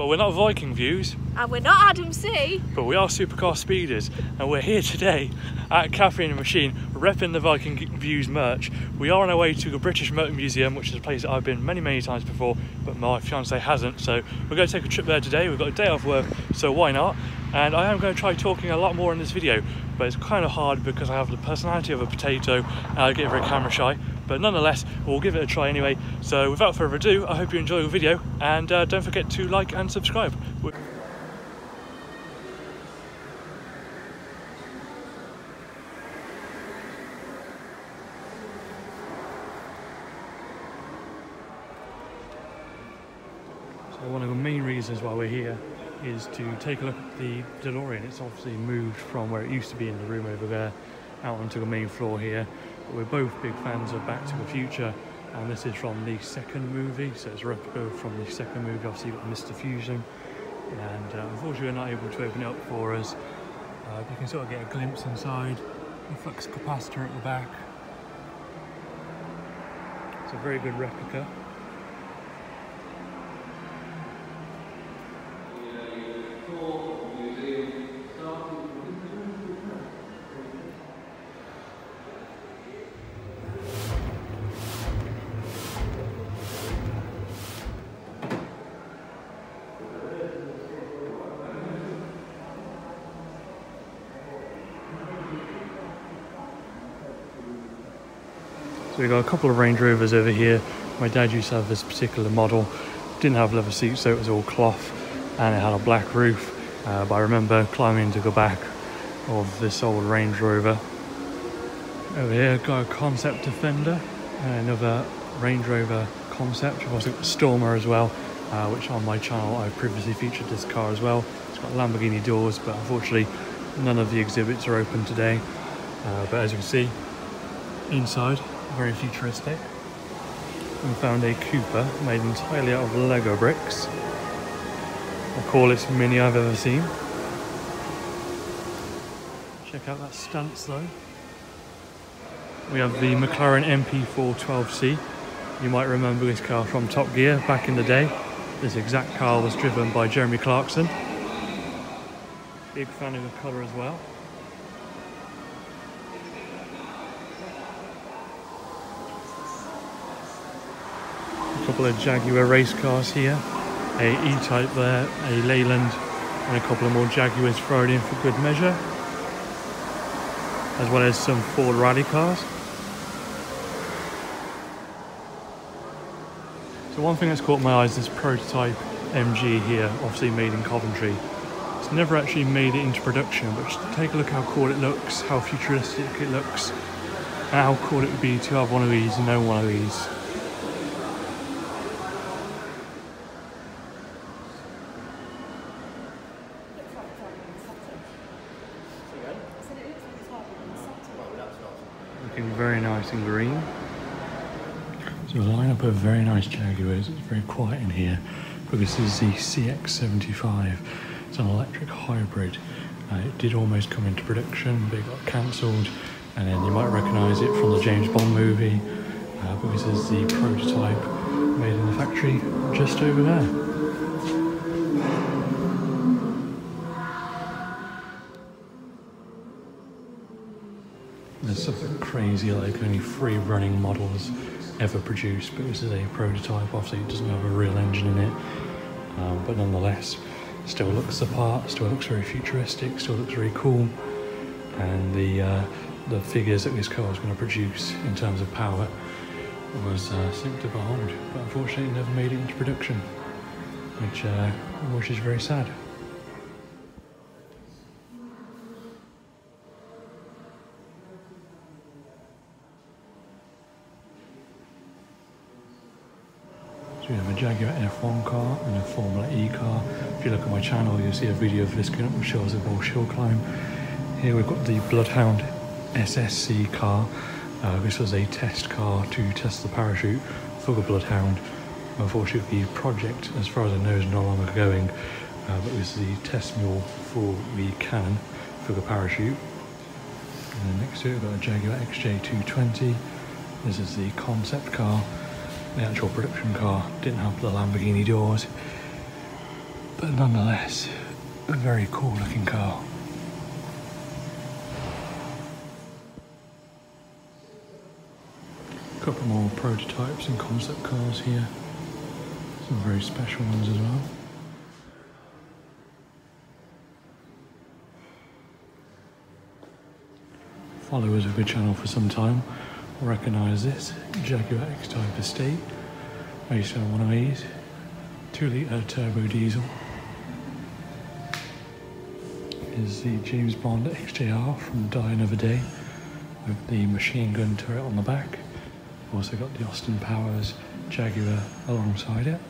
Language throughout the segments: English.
Well, we're not Viking Views, And we're not Adam C. but we are supercar speeders, and we're here today at Caffeine and Machine, repping the Viking Views merch. We are on our way to the British Motor Museum, which is a place that I've been many, many times before, but my fiance hasn't. So we're going to take a trip there today. We've got a day off work, so why not? And I am going to try talking a lot more in this video, but it's kind of hard because I have the personality of a potato and I get very camera shy. But nonetheless, we'll give it a try anyway. So without further ado, I hope you enjoy the video, and uh, don't forget to like and subscribe. So one of the main reasons why we're here is to take a look at the DeLorean. It's obviously moved from where it used to be in the room over there out onto the main floor here. But we're both big fans of Back to the Future and this is from the second movie. So it's a replica from the second movie. Obviously you've got Mr. Fusion and uh, unfortunately we're not able to open it up for us. Uh, you can sort of get a glimpse inside. The flux capacitor at the back. It's a very good replica. So we've got a couple of Range Rovers over here. My dad used to have this particular model. Didn't have leather seats, so it was all cloth and it had a black roof. Uh, but I remember climbing to the back of this old Range Rover. Over here, got a concept Defender another Range Rover concept. I've also got Stormer as well, uh, which on my channel I've previously featured this car as well. It's got Lamborghini doors, but unfortunately none of the exhibits are open today. Uh, but as you can see, inside very futuristic. We found a Cooper made entirely out of Lego bricks. The coolest mini I've ever seen. Check out that stance though. We have the McLaren MP4 12C. You might remember this car from Top Gear back in the day. This exact car was driven by Jeremy Clarkson. Big fan of the colour as well. Couple of Jaguar race cars here, a E-Type there, a Leyland, and a couple of more Jaguars thrown in for good measure, as well as some Ford rally cars. So one thing that's caught my eye is this prototype MG here, obviously made in Coventry. It's never actually made it into production, but just take a look how cool it looks, how futuristic it looks, and how cool it would be to have one of these and own one of these. Looking very nice and green. A very nice Jaguars. It's very quiet in here, but this is the CX-75. It's an electric hybrid. Uh, it did almost come into production, but it got cancelled. And then you might recognise it from the James Bond movie. Uh, but this is the prototype made in the factory just over there. There's something crazy like only three running models ever produced, but this is a prototype. Obviously, it doesn't have a real engine in it, um, but nonetheless, still looks the part. Still looks very futuristic. Still looks very cool. And the uh, the figures that this car was going to produce in terms of power was uh, something. But unfortunately, never made it into production, which uh, which is very sad. We have a Jaguar F1 car and a Formula E car. If you look at my channel, you'll see a video of this which shows a Bull Hill climb. Here we've got the Bloodhound SSC car. Uh, this was a test car to test the parachute for the Bloodhound. Unfortunately, the project, as far as I know, is no longer going. Uh, but this is the test mule for the cannon for the parachute. And then next to it, we've got a Jaguar XJ220. This is the concept car. The actual production car didn't have the Lamborghini doors. but nonetheless, a very cool looking car. A couple more prototypes and concept cars here. Some very special ones as well. Followers of the channel for some time will recognise this Jaguar X-Type Estate. I used to have one of these, 2 litre turbo diesel. Is the James Bond XJR from Die Another Day with the machine gun turret on the back. Also got the Austin Powers Jaguar alongside it.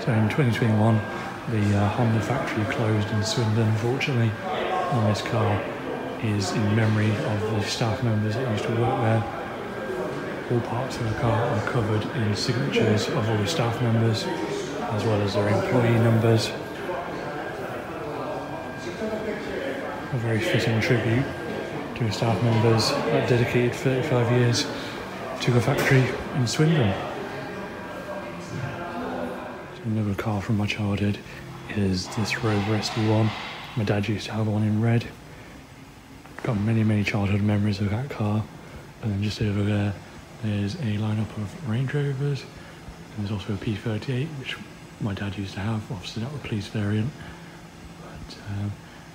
So in 2021, the uh, Honda factory closed in Swindon, unfortunately, and this car is in memory of the staff members that used to work there. All parts of the car are covered in signatures of all the staff members, as well as their employee numbers. A very fitting tribute to staff members that dedicated 35 years to the factory in Swindon. Another car from my childhood is this Rover SD1. My dad used to have one in red. Got many, many childhood memories of that car. And then just over there, there's a lineup of Range Rovers. And there's also a P38, which my dad used to have, obviously that not the police variant. But um,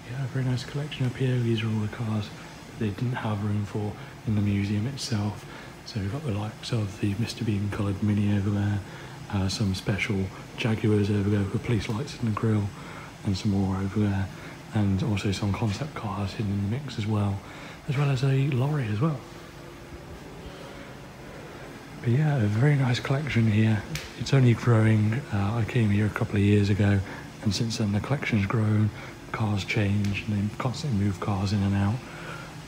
yeah, a very nice collection up here. These are all the cars that they didn't have room for in the museum itself. So we've got the likes of the Mr. Bean coloured Mini over there, uh, some special Jaguars over there with police lights in the grille, and some more over there, and also some concept cars hidden in the mix as well, as well as a lorry as well. But yeah, a very nice collection here. It's only growing. Uh, I came here a couple of years ago, and since then the collection's grown. Cars change, and they constantly move cars in and out.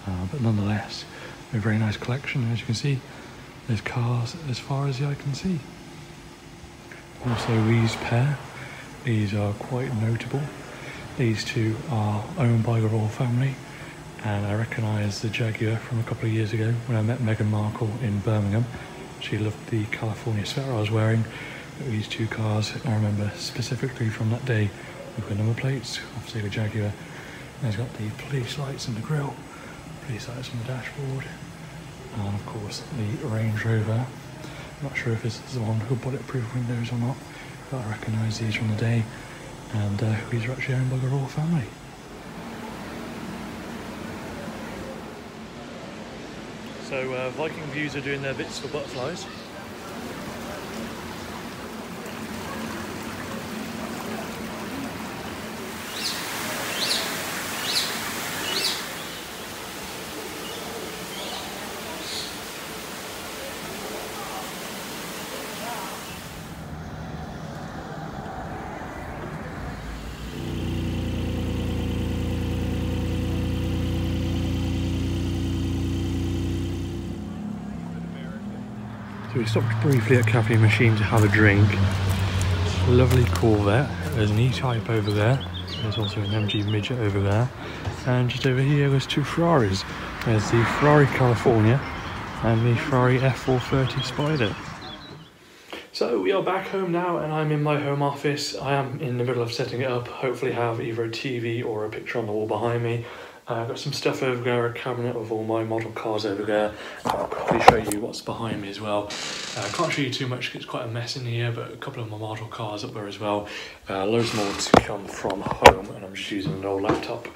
Uh, but nonetheless, a very nice collection. As you can see, there's cars as far as the eye can see. Also, these pair, these are quite notable. These two are owned by the royal family, and I recognise the Jaguar from a couple of years ago when I met Meghan Markle in Birmingham. She loved the California sweater I was wearing. These two cars, I remember specifically from that day with the number plates, obviously the Jaguar. And it's got the police lights in the grille, police lights on the dashboard, and of course the Range Rover I'm not sure if this is the one who bulletproof windows or not, but I recognise these from the day, and uh, these are actually owned by the royal family. So uh, Viking Views are doing their bits for butterflies. So we stopped briefly at Caffeine Machine to have a drink. Lovely Corvette. There's an E-Type over there. There's also an MG Midget over there. And just over here there's two Ferraris. There's the Ferrari California and the Ferrari F430 Spider. So we are back home now and I'm in my home office. I am in the middle of setting it up. Hopefully have either a TV or a picture on the wall behind me. Uh, I've got some stuff over there, a cabinet of all my model cars over there. I'll quickly show you what's behind me as well. I uh, can't show you too much, because it's quite a mess in here, but a couple of my model cars up there as well. Uh, loads more to come from home, and I'm just using an old laptop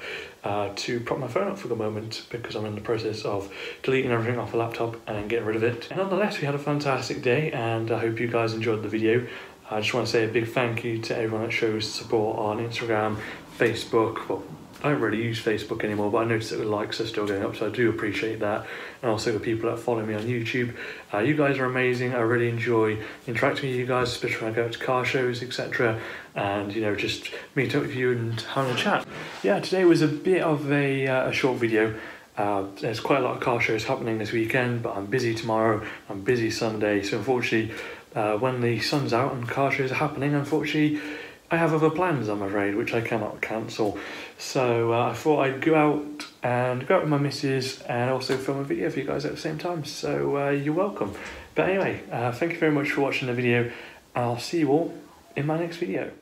uh, to prop my phone up for the moment because I'm in the process of deleting everything off the laptop and getting rid of it. And nonetheless, we had a fantastic day, and I hope you guys enjoyed the video. I just want to say a big thank you to everyone that shows support on Instagram, Facebook, well, I don't really use Facebook anymore, but I notice that the likes are still going up, so I do appreciate that. And also the people that follow me on YouTube. Uh, you guys are amazing. I really enjoy interacting with you guys, especially when I go to car shows, etc. And you know, just meet up with you and having a chat. Yeah, today was a bit of a, uh, a short video. Uh, there's quite a lot of car shows happening this weekend, but I'm busy tomorrow. I'm busy Sunday, so unfortunately, uh, when the sun's out and car shows are happening, unfortunately I have other plans, I'm afraid, which I cannot cancel. So uh, I thought I'd go out and go out with my missus and also film a video for you guys at the same time. So uh, you're welcome. But anyway, uh, thank you very much for watching the video. I'll see you all in my next video.